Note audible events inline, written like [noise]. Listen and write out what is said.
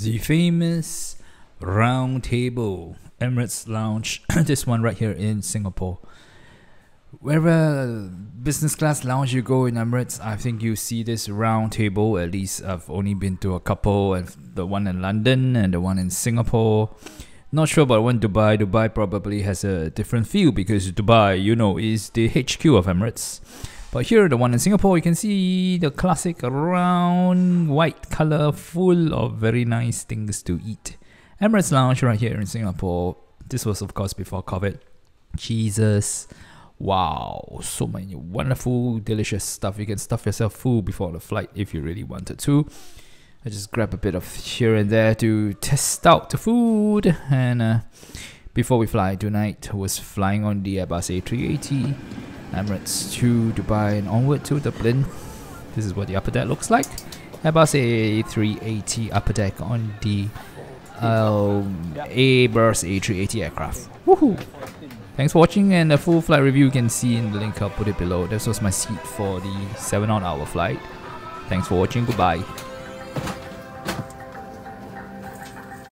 The famous round table, Emirates Lounge. [clears throat] this one right here in Singapore. Wherever business class lounge you go in Emirates, I think you see this round table. At least I've only been to a couple, and the one in London and the one in Singapore. Not sure about one Dubai. Dubai probably has a different feel because Dubai, you know, is the HQ of Emirates. But here, the one in Singapore, you can see the classic round white color full of very nice things to eat. Emirates Lounge right here in Singapore. This was, of course, before COVID. Jesus. Wow, so many wonderful, delicious stuff. You can stuff yourself full before the flight if you really wanted to. I just grab a bit of here and there to test out the food. And uh, before we fly tonight, I was flying on the Airbus A380 Emirates to Dubai and onward to Dublin. This is what the upper deck looks like. Airbus A380 upper deck on the um, Airbus A380 aircraft. Woohoo! Thanks for watching and the full flight review you can see in the link, I'll put it below. This was my seat for the 7 odd hour flight. Thanks for watching, goodbye.